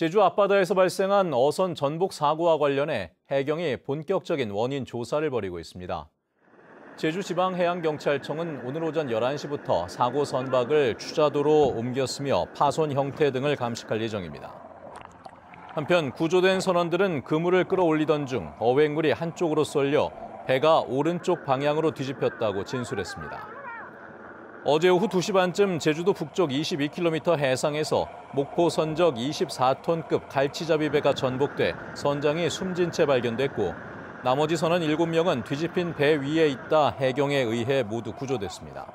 제주 앞바다에서 발생한 어선 전복 사고와 관련해 해경이 본격적인 원인 조사를 벌이고 있습니다. 제주지방해양경찰청은 오늘 오전 11시부터 사고 선박을 추자도로 옮겼으며 파손 형태 등을 감식할 예정입니다. 한편 구조된 선원들은 그물을 끌어올리던 중 어획물이 한쪽으로 쏠려 배가 오른쪽 방향으로 뒤집혔다고 진술했습니다. 어제 오후 2시 반쯤 제주도 북쪽 22km 해상에서 목포 선적 24톤급 갈치잡이 배가 전복돼 선장이 숨진 채 발견됐고 나머지 선원 7명은 뒤집힌 배 위에 있다 해경에 의해 모두 구조됐습니다.